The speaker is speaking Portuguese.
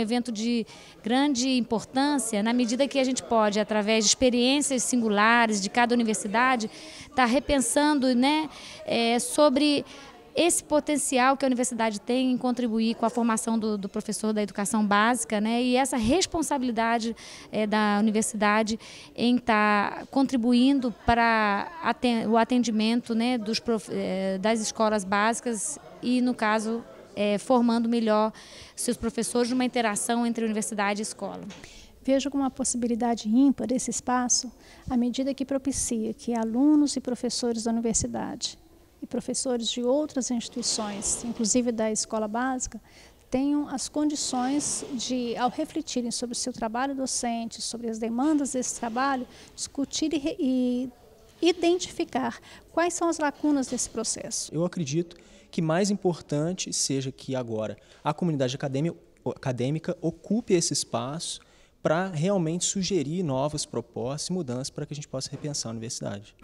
evento de grande importância, na medida que a gente pode, através de experiências singulares de cada universidade, estar tá repensando né, é, sobre esse potencial que a universidade tem em contribuir com a formação do, do professor da educação básica né, e essa responsabilidade é, da universidade em estar tá contribuindo para o atendimento né, dos, é, das escolas básicas e, no caso, é, formando melhor seus professores numa interação entre universidade e escola. Vejo como uma possibilidade ímpar esse espaço à medida que propicia que alunos e professores da universidade e professores de outras instituições, inclusive da escola básica, tenham as condições de, ao refletirem sobre o seu trabalho docente, sobre as demandas desse trabalho, discutir e, e identificar quais são as lacunas desse processo. Eu acredito que mais importante seja que agora a comunidade acadêmica ocupe esse espaço para realmente sugerir novas propostas e mudanças para que a gente possa repensar a universidade.